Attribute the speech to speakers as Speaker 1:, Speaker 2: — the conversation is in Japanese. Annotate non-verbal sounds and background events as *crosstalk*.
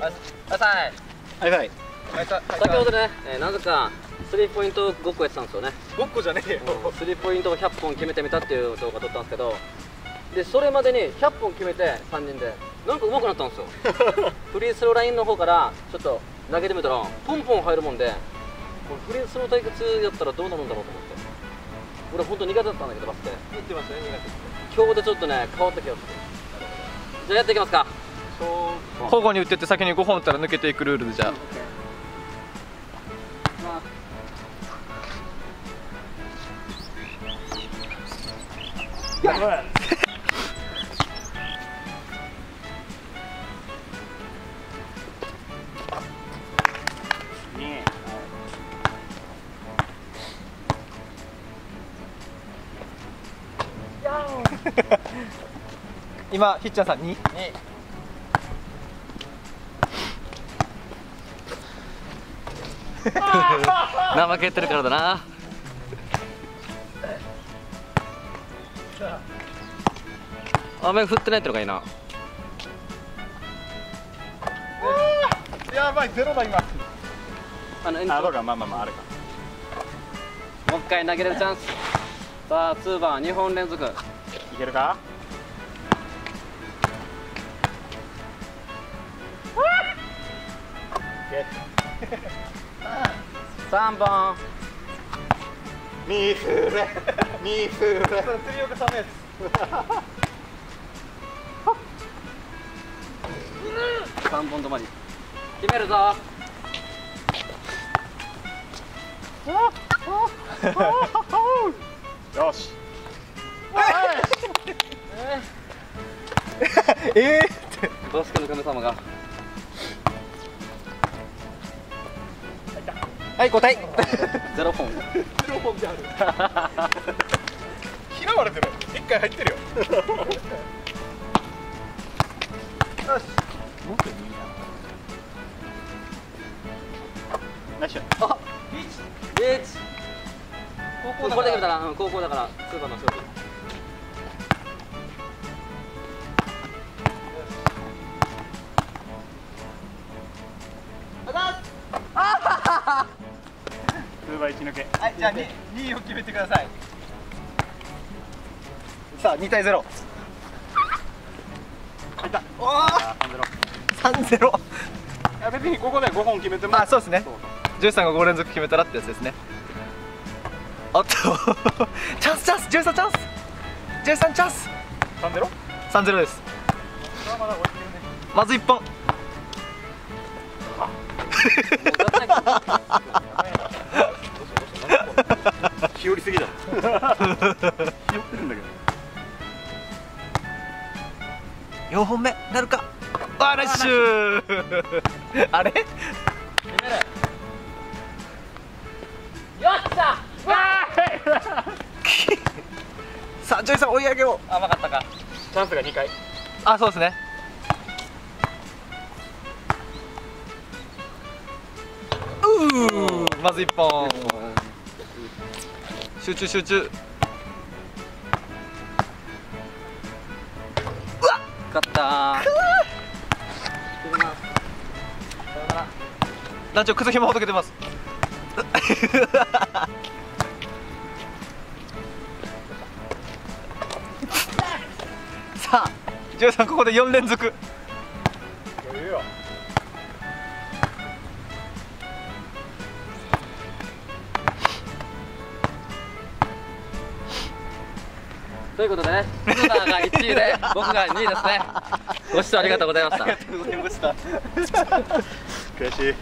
Speaker 1: あさい。
Speaker 2: はいはい。
Speaker 1: 先ほどね、えーなぜかスリーポイントごっこやってたんですよね。
Speaker 2: ごっこじゃねえよ。
Speaker 1: スリーポイントを100本決めてみたっていう動画撮ったんですけど。でそれまでに100本決めて3人で。なんか上手くなったんですよ。*laughs* フリースローラインの方からちょっと投げてみたらポンポン入るもんでこれフリースロー対決やったらどうなるんだろうと思って。俺本当苦手だったんだけどバスケ。
Speaker 2: 言ってますね苦手
Speaker 1: 今日でちょっとね変わった気がする。じゃあやっていきますか
Speaker 3: 交互に打ってって先に5本打ったら抜けていくルールでじゃあ。今ひっちゃんさん2 *laughs*
Speaker 1: 怠けてるからだな。雨降ってないってのがいいな
Speaker 2: やばいゼロだ今。
Speaker 1: あの
Speaker 2: あそうかまあまあまああれか。
Speaker 1: もう一回投げれるチャンス。さあ2番2本連続。
Speaker 2: いけるか？
Speaker 1: 3本。
Speaker 2: ミスレミスレ
Speaker 3: 釣岡さんのや
Speaker 1: 3本止まり決めるぞ
Speaker 2: よし
Speaker 3: つえ
Speaker 1: バスケの神様が
Speaker 3: はい交代
Speaker 1: ゼロ本。
Speaker 2: ゼロ本である。*laughs* 嫌われてる。一回入ってるよ。よし。もっといいなナイスショット
Speaker 1: リーチ高校これで決めたら、うん、高校だから2番の勝負
Speaker 2: 数倍一抜け
Speaker 3: はいじゃあ 2, 2を決めてください。さあ2対0
Speaker 2: 入った。
Speaker 3: おー。
Speaker 2: あー3-0
Speaker 3: 3ゼロ。
Speaker 2: いや別にここで5本決めても。
Speaker 3: あそうですね。13が5連続決めたらってやつですね。おっとチャンスチャンス。13チャンス。13チャンス。
Speaker 2: 3-0?
Speaker 3: 3ゼロ？です。
Speaker 2: ま
Speaker 3: ず1本 *laughs*
Speaker 2: 日和りすぎだ *laughs* 日和ってるんだけど。
Speaker 3: 4本目なるか？あナイスシュー。*laughs* あれ？
Speaker 1: よっしゃ！*laughs*
Speaker 3: さあジョイさん追い上げを。
Speaker 1: 甘かったか。
Speaker 2: チャンスが2回。
Speaker 3: あそうですね。うーまず1本集中集中。
Speaker 1: 勝ったー。
Speaker 3: 団長靴ひもほどけてます。*laughs* さあジョイさんここで4連続。
Speaker 1: ということでね、スーパーが1位で、*laughs* 僕が2位ですね。ご視聴ありがとうございました。
Speaker 3: ありがとうございました *laughs*
Speaker 2: 悔しい